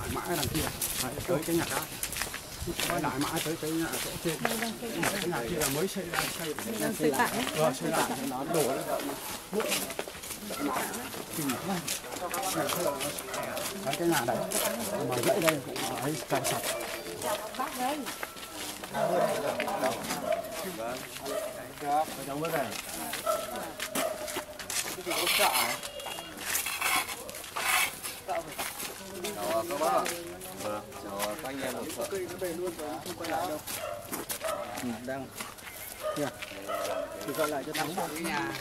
lại mãi đằng kia Đấy, tới cái nhà khác quay lại mãi tới cái nhà chỗ trên cái nhà kia là mới xây ra xây xây tạm ấy. rồi xây lại nó đổ lên đấy, cái nhà đấy mà gãy đây cũng ấy cài sạch bác đấy đâu mới về Chào các bác ạ. Vâng, chào các anh em một sợ. cây nó về luôn rồi không quay lại đâu ừ, đang kìa thì gọi lại cho thắng vào cái nhà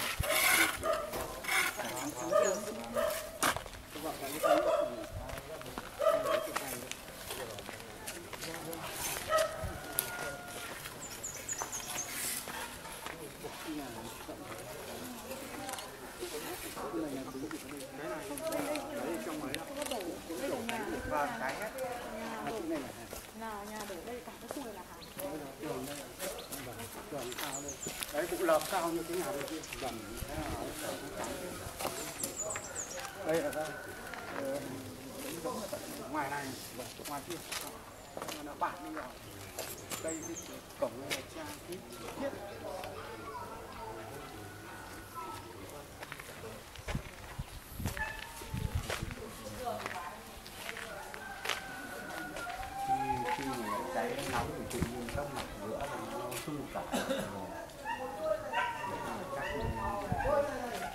nào nhà để đây cả cái khu này là hàng. Tường cao lên đấy, cũng lợp cao như cái nhà đây? Kia gần đây là ra. Ngoài này, ngoài kia. Nó bạn đi rồi. Đây, cái cổng này là trang thiết. khi mà nó cháy nó nóng thì tự nhiên các mặt giữa nó hư cả. Rồi chắc